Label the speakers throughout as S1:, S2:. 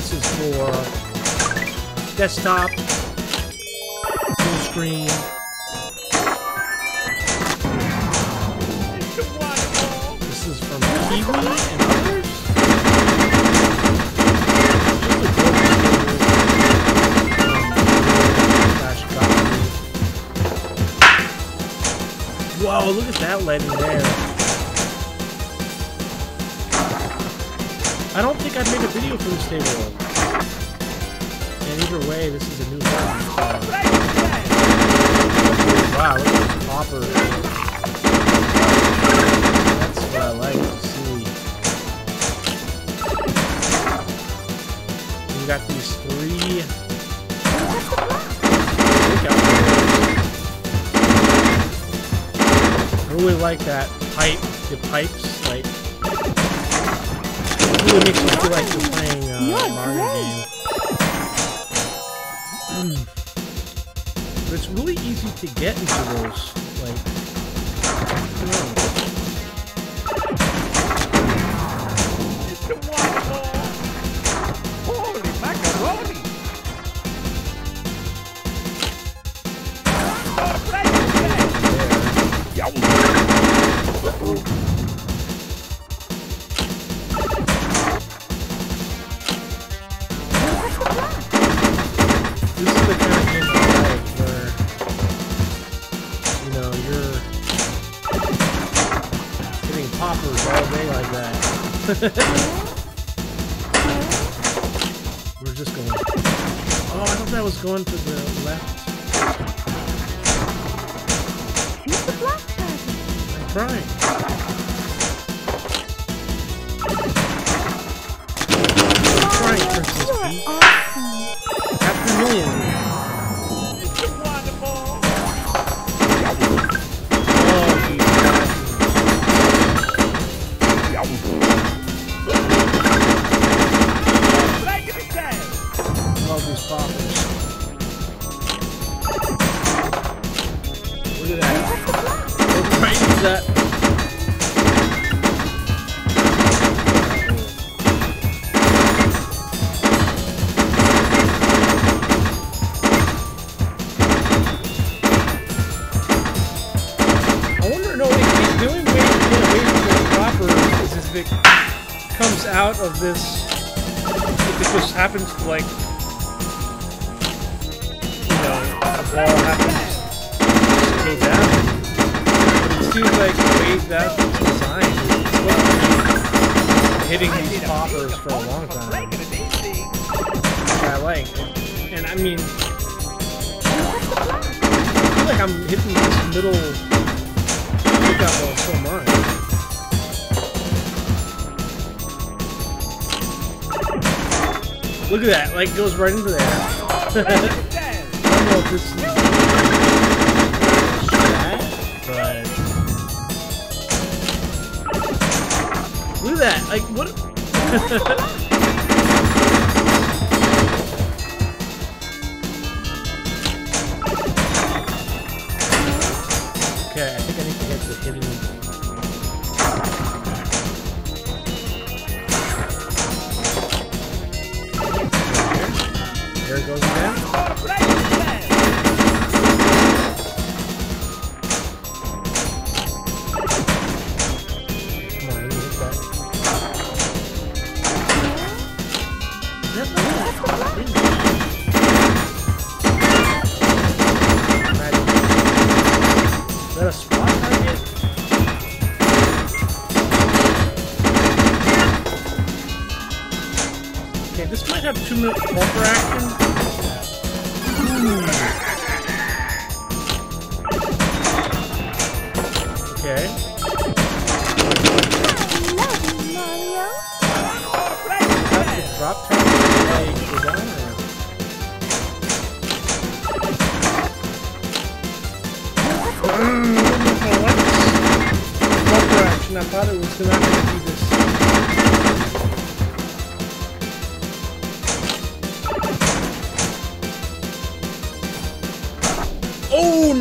S1: This is for desktop, full screen. This is from Kiwi and others. Um, Whoa, look at that lighting there. I don't think I've made a video for this table. And either way, this is a new one. Wow, look at this popper. That's what I like to see. We got these three. I really like that pipe, the pipes, like, it makes me feel like you're playing uh,
S2: You're
S1: a Mario game. Mm. But it's really easy to get into those, like, We're just going. Oh, I thought that was going to the left.
S2: Shoot the black person.
S1: I'm trying. I'm Trying, Princess
S2: You are
S1: Peach.
S2: awesome.
S1: After a out of this it just happens like you know the ball happens to go down. But it seems like the way that it's designed hitting these poppers for a long time. I like. And, I mean I feel like I'm hitting this middle pickup so much. Look at that, like it goes right into there. I don't know if this is that, but look at that, like what? okay, I think I need to get the hidden. There it goes again. Hit that. Is spot target? Okay, this might have two minute bumper action.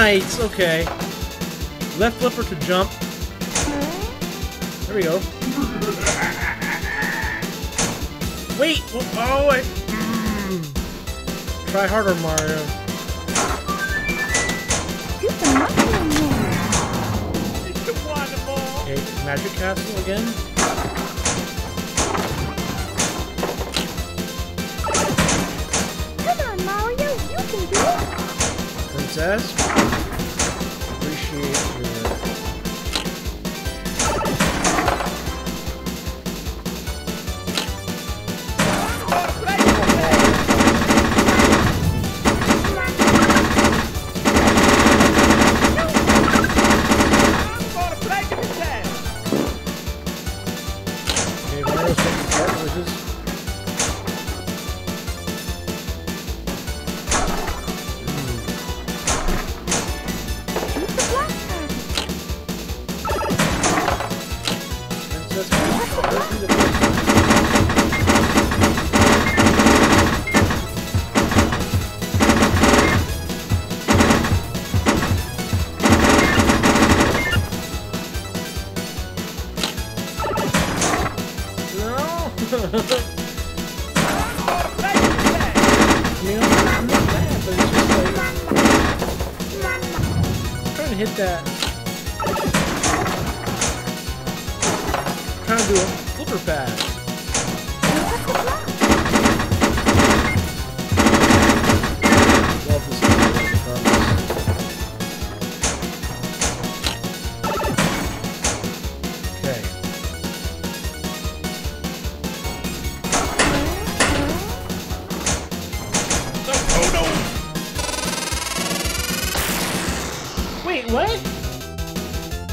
S1: Nice. Okay. Left flipper to jump. There we go. Wait! Oh, oh wait! Mm. Try harder, Mario.
S2: Shoot the mushroom man.
S3: It's wonderful.
S1: Okay, Magic Castle again. Princess.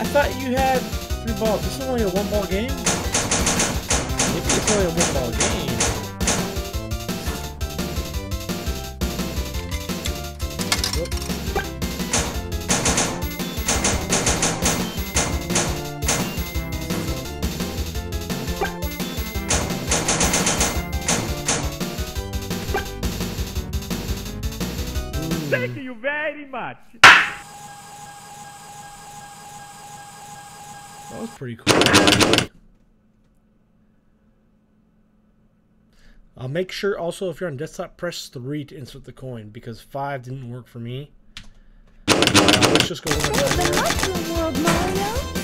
S1: I thought you had three balls. This is only a one ball game? Maybe it's only a one ball game.
S3: Thank you very much.
S1: That was pretty cool. Uh, make sure also if you're on desktop, press 3 to insert the coin because 5 didn't work for me. Uh, let's just go one more time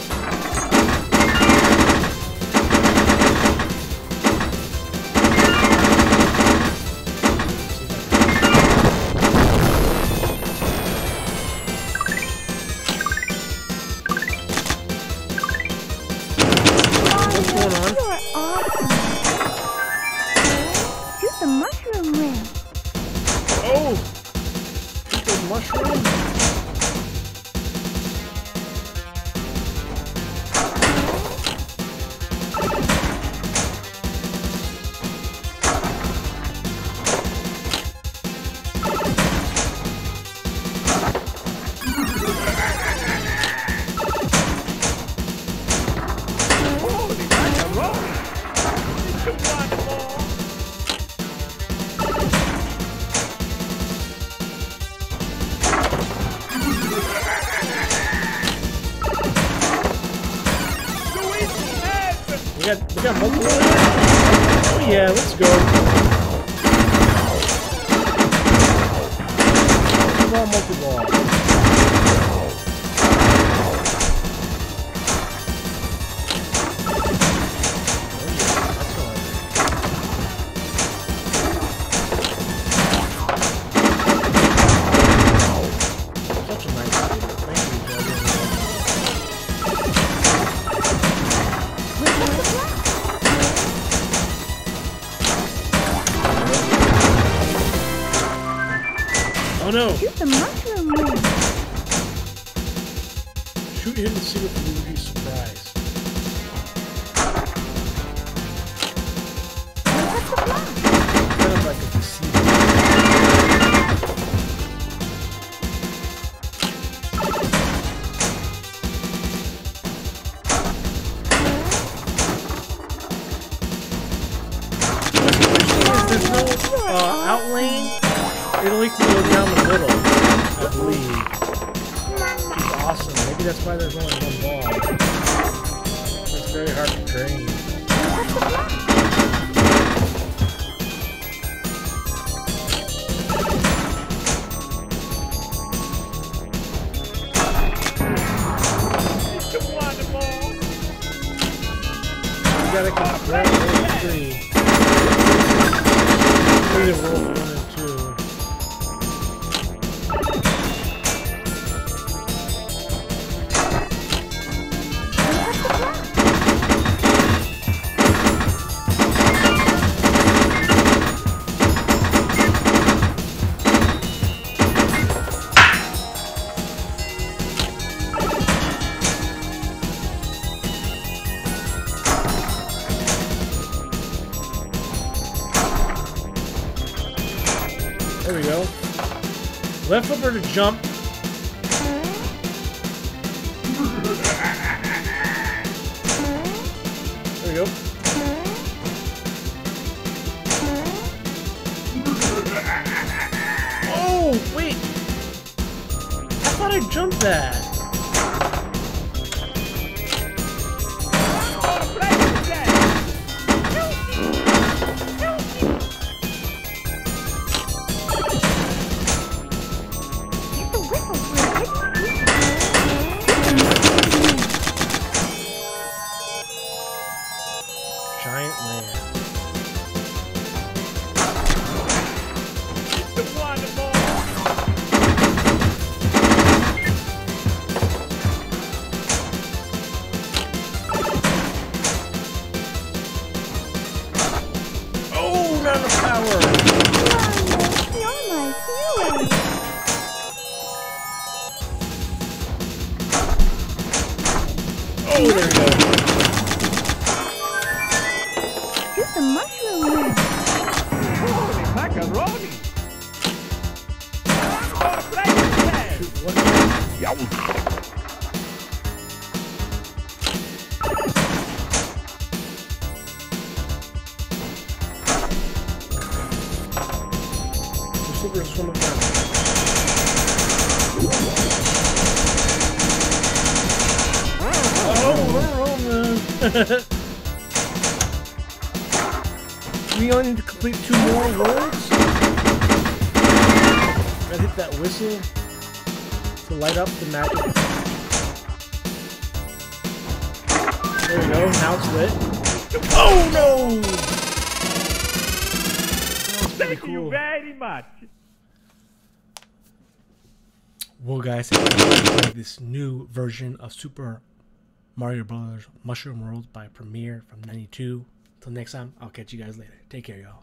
S1: Got we got multiple. Oh yeah, let's go. Multi-ball, multi-ball.
S2: Shoot
S1: him to see what the Luigi's surprise.
S2: What's the black?
S1: Kind of like a. There's no uh, out lane. It only can go down the middle, I believe awesome. Maybe that's why there's only one ball. It's very hard to drain. You gotta control three. Three to wolf one. Left flipper to jump. There we go. Oh, wait. I thought I jumped that.
S2: The
S1: slippers swimming around. Oh, we're rolling. we only need to complete two more words. Gotta hit that whistle to light up the magic. There we go, now it's lit. Oh no! That was pretty
S3: Thank you very much.
S1: Well, guys, this new version of Super Mario Bros. Mushroom World by Premier from 92. Till next time, I'll catch you guys later. Take care, y'all.